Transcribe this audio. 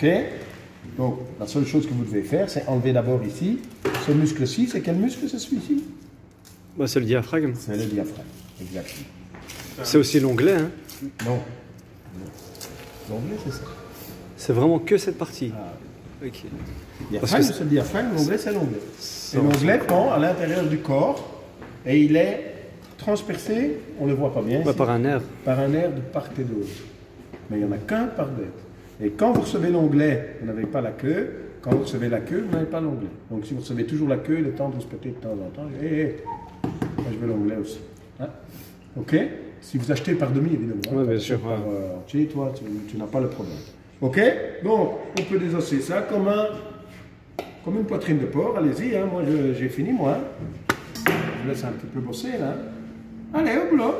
Ok Donc, la seule chose que vous devez faire, c'est enlever d'abord ici. Ce muscle-ci, c'est quel muscle c'est celui-ci? Bah, c'est le diaphragme. C'est le diaphragme, exactement. C'est aussi l'onglet. Hein. Non. Non. L'onglet, c'est ça. C'est vraiment que cette partie. Ah, Ok. Diaphragme, c'est le diaphragme, l'onglet, c'est l'onglet. Et l'onglet prend à l'intérieur du corps et il est transpercé, on ne le voit pas bien, Bah, ici, par un nerf. par un nerf de part et d'autre. Mais il n'y en a qu'un par bête. Et quand vous recevez l'onglet, vous n'avez pas la queue. Quand vous recevez la queue, vous n'avez pas l'onglet. Donc si vous recevez toujours la queue, le temps de vous se péter de temps en temps, hé, hé, moi je veux l'onglet aussi. Hein? Ok? Si vous achetez par demi, évidemment. Ouais, bien sûr, Par euh, entier, toi, tu, tu n'as pas le problème. Ok? Donc, on peut désosser ça comme un, comme une poitrine de porc. Allez-y, hein, moi je- j'ai fini, moi. hein. Je laisse un petit peu bosser, là. Allez, au boulot